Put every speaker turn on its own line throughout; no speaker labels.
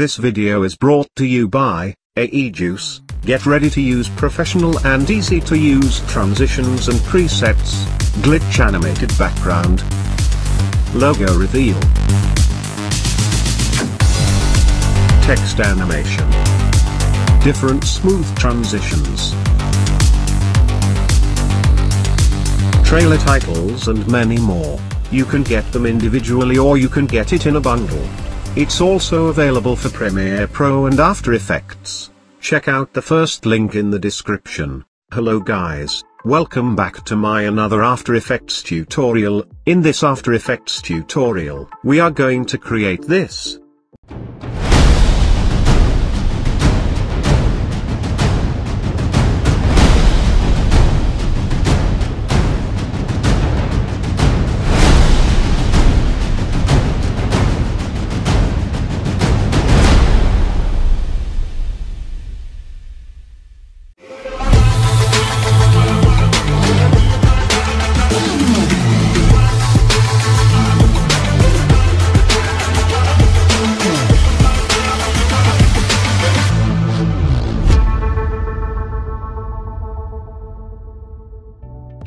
This video is brought to you by AEJuice. Get ready to use professional and easy to use transitions and presets, glitch animated background, logo reveal, text animation, different smooth transitions, trailer titles and many more. You can get them individually or you can get it in a bundle. It's also available for Premiere Pro and After Effects. Check out the first link in the description. Hello guys, welcome back to my another After Effects tutorial. In this After Effects tutorial, we are going to create this.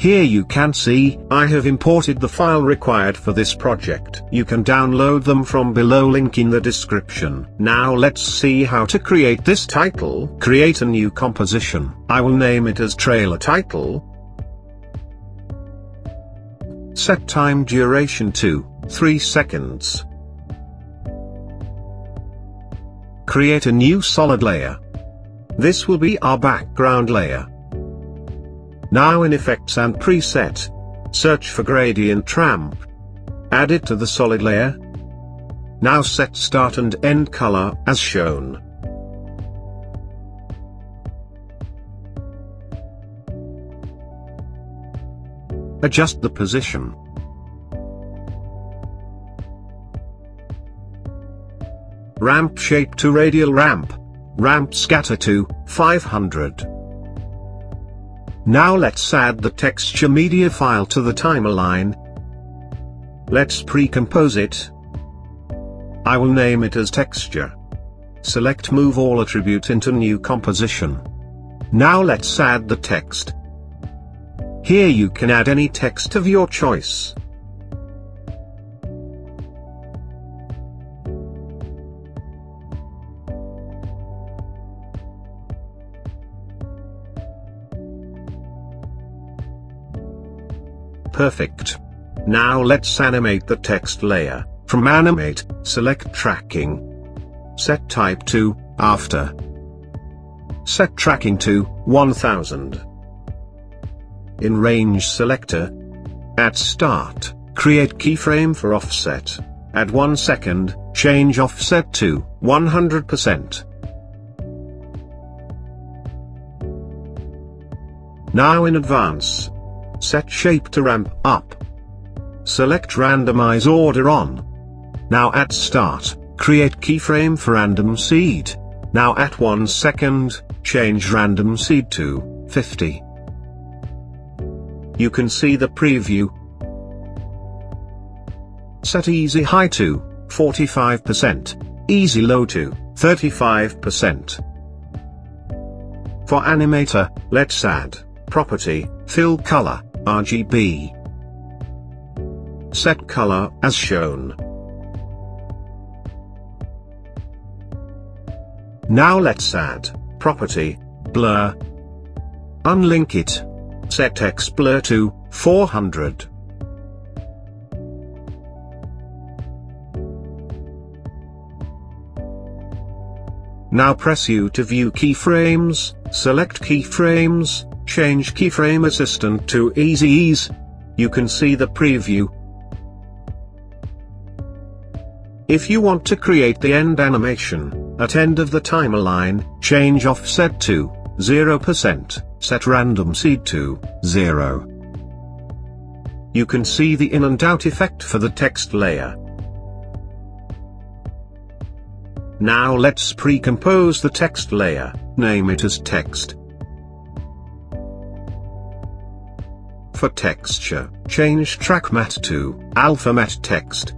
Here you can see, I have imported the file required for this project. You can download them from below link in the description. Now let's see how to create this title. Create a new composition. I will name it as trailer title. Set time duration to 3 seconds. Create a new solid layer. This will be our background layer. Now in Effects and Preset. Search for Gradient Ramp. Add it to the solid layer. Now set start and end color as shown. Adjust the position. Ramp shape to radial ramp. Ramp scatter to 500. Now let's add the texture media file to the timeline. Let's pre-compose it. I will name it as texture. Select move all attribute into new composition. Now let's add the text. Here you can add any text of your choice. Perfect. Now let's animate the text layer. From animate, select tracking. Set type to, after. Set tracking to, 1000. In range selector. At start, create keyframe for offset. At 1 second, change offset to, 100%. Now in advance, Set shape to ramp up. Select randomize order on. Now at start, create keyframe for random seed. Now at 1 second, change random seed to 50. You can see the preview. Set ease high to 45%, ease low to 35%. For animator, let's add property, fill color, RGB. Set color as shown. Now let's add property, blur. Unlink it. Set X blur to 400. Now press U to view keyframes, select keyframes, Change Keyframe Assistant to Easy Ease. You can see the preview. If you want to create the end animation, at end of the timeline, change offset to 0%, set random seed to 0. You can see the in and out effect for the text layer. Now let's pre-compose the text layer, name it as text. For texture, change track matte to alpha matte text.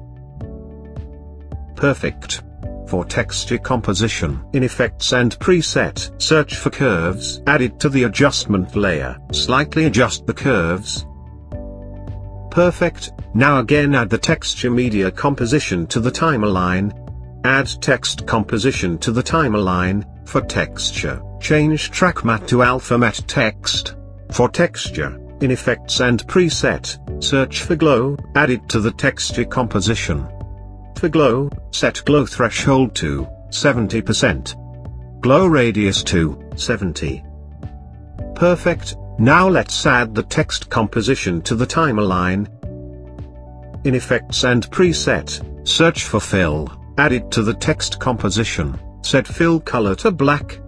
Perfect. For texture composition in effects and preset, search for curves. Add it to the adjustment layer. Slightly adjust the curves. Perfect, now again add the texture media composition to the timeline. Add text composition to the timeline. For texture, change track matte to alpha matte text. For texture, in effects and preset, search for glow, add it to the texture composition. For glow, set glow threshold to 70%. Glow radius to 70. Perfect, now let's add the text composition to the timeline. In effects and preset, search for fill, add it to the text composition, set fill color to black.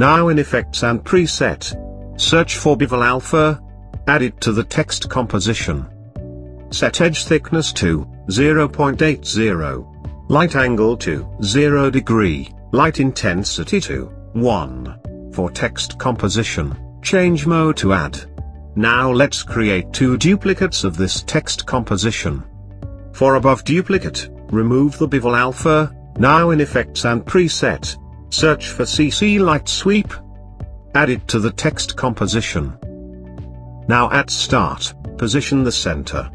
Now in effects and preset, search for bevel alpha, add it to the text composition. Set edge thickness to 0.80. Light angle to 0 degree. Light intensity to 1. For text composition, change mode to add. Now let's create two duplicates of this text composition. For above duplicate, remove the bevel alpha, now in effects and preset. Search for CC light sweep. Add it to the text composition. Now at start, position the center.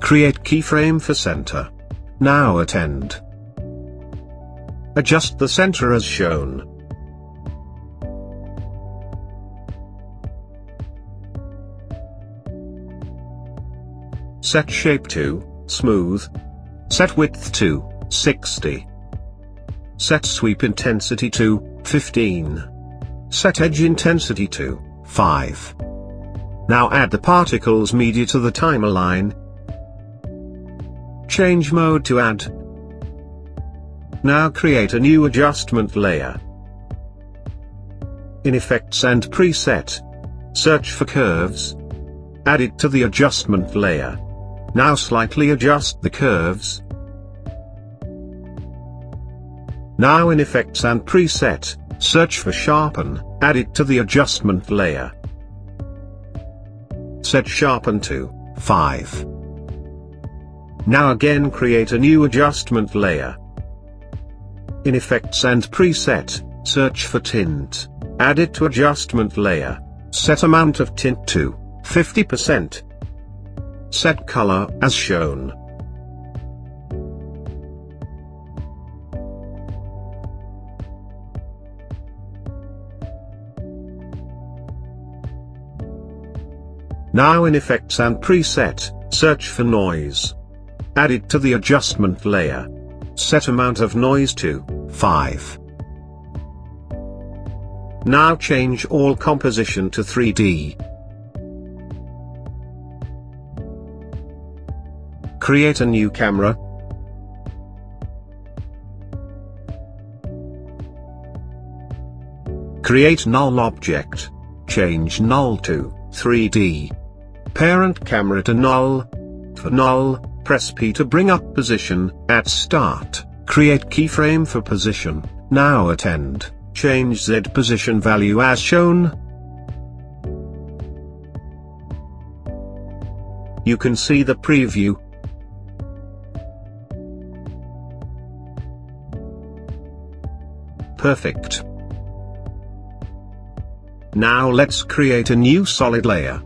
Create keyframe for center. Now at end. Adjust the center as shown. Set shape to, smooth. Set width to, 60. Set sweep intensity to, 15. Set edge intensity to, 5. Now add the particles media to the timeline, Change mode to add. Now create a new adjustment layer. In Effects and Preset. Search for curves. Add it to the adjustment layer. Now slightly adjust the curves. Now in Effects and Preset, search for Sharpen, add it to the adjustment layer. Set Sharpen to 5. Now again create a new adjustment layer. In Effects and Preset, search for Tint. Add it to adjustment layer. Set amount of tint to 50%. Set color as shown. Now in Effects and Preset, search for Noise. Add it to the adjustment layer. Set amount of noise to 5. Now change all composition to 3D. Create a new camera. Create null object. Change null to 3D. Parent camera to null. For null, Press P to bring up position, at start, create keyframe for position, now at end, change Z position value as shown. You can see the preview. Perfect. Now let's create a new solid layer.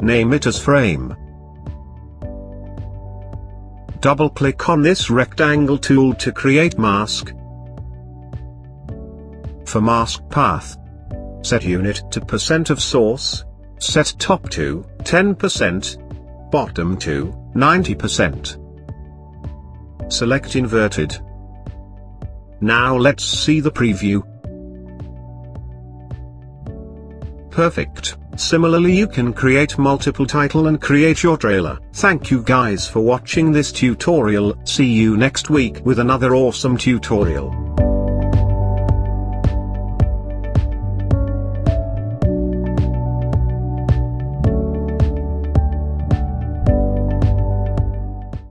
Name it as frame. Double-click on this rectangle tool to create mask. For mask path, set unit to percent of source, set top to 10%, bottom to 90%. Select inverted. Now let's see the preview. Perfect. Similarly you can create multiple title and create your trailer. Thank you guys for watching this tutorial, see you next week with another awesome tutorial.